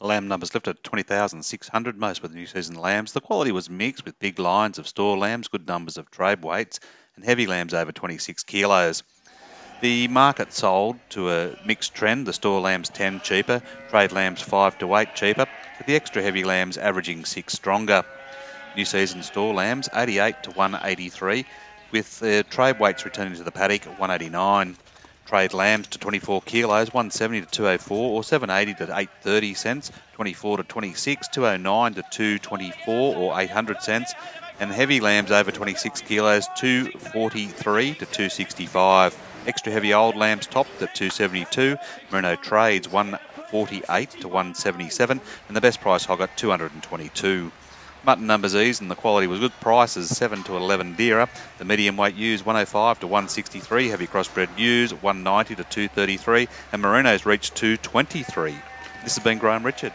Lamb numbers lifted at 20,600, most the new season lambs. The quality was mixed with big lines of store lambs, good numbers of trade weights, and heavy lambs over 26 kilos. The market sold to a mixed trend. The store lambs 10 cheaper, trade lambs 5 to 8 cheaper, with the extra heavy lambs averaging 6 stronger. New season store lambs 88 to 183, with the trade weights returning to the paddock 189. Trade lambs to 24 kilos, 170 to 204, or 780 to 830 cents, 24 to 26, 209 to 224 or 800 cents, and heavy lambs over 26 kilos, 243 to 265. Extra heavy old lambs topped at 272, merino trades 148 to 177, and the best price hog at 222. Mutton numbers eased and the quality was good. Prices 7 to 11 dearer. The medium weight ewes 105 to 163. Heavy crossbred ewes 190 to 233. And merinos reached 223. This has been Graeme Richard.